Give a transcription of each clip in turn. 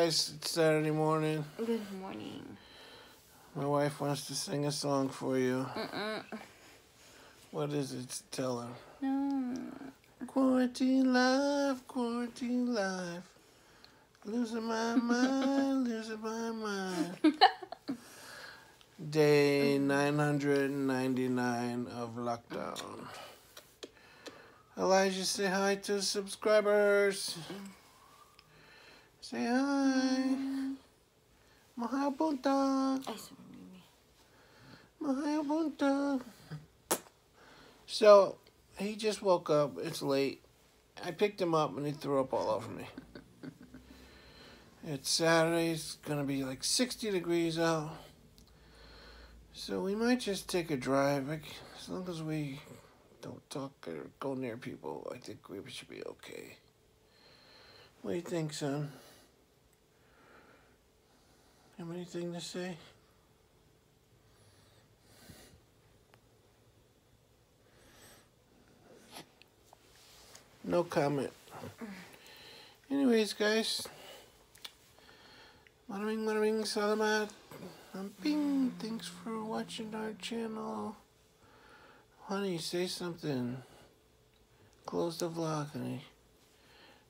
guys. It's Saturday morning. Good morning. My wife wants to sing a song for you. Mm-mm. What is it? Tell her. No. Quarantine life, quarantine life. Losing my mind, losing my mind. Day 999 of lockdown. Elijah, say hi to subscribers. Say hi. Punta. Punta. So, he just woke up. It's late. I picked him up and he threw up all over me. It's Saturday. It's going to be like 60 degrees out. So we might just take a drive. Like, as long as we don't talk or go near people, I think we should be okay. What do you think, son? Have anything to say? No comment. Anyways, guys. Maraming maraming salamat. Amping, thanks for watching our channel. Honey, say something. Close the vlog, honey.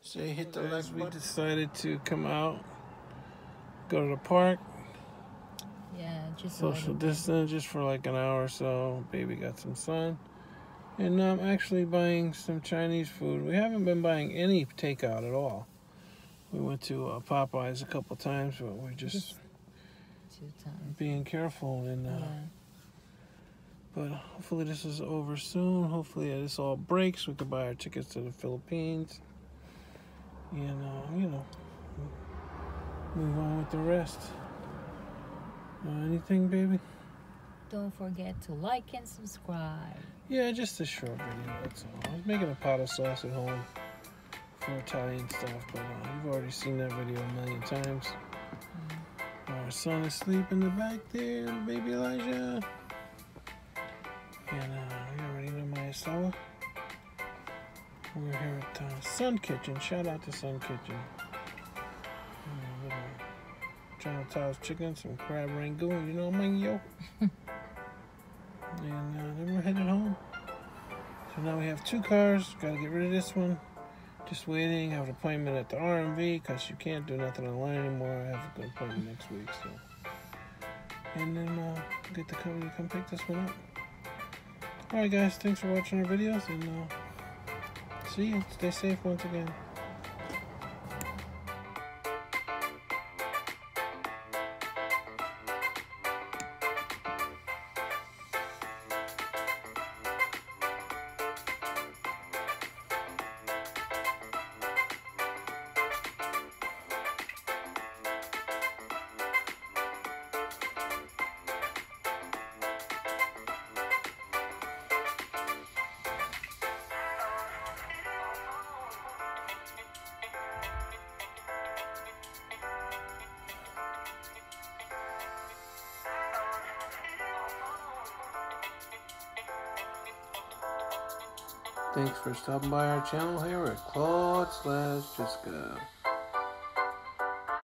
Say hit the like button. We decided to come out, go to the park, just social distance just for like an hour or so. Baby got some sun. And I'm actually buying some Chinese food. We haven't been buying any takeout at all. We went to uh, Popeyes a couple times, but we're just Just being careful. And uh, Yeah. but hopefully this is over soon. Hopefully this all breaks. We can buy our tickets to the Philippines. And uh, you know, move on with the rest. Anything, baby? Don't forget to like and subscribe. Yeah, just a short video, that's all. I was making a pot of sauce at home for Italian stuff, but uh, you've already seen that video a million times. Our son is asleep in the back there, baby Elijah. And uh, you already know my Estella. We're here at uh, Sun Kitchen. Shout out to Sun Kitchen. Uh, little Tso's chicken, some crab rangoon, you know, mango. and uh, then we're headed home. So now we have two cars. Got to get rid of this one. Just waiting. I have an appointment at the RMV because you can't do nothing online anymore. I have a good appointment next week. So, and then uh, get the company to come pick this one up. All right, guys. Thanks for watching our videos, and uh, see you. Stay safe once again. Thanks for stopping by our channel here at Claude slash Jessica.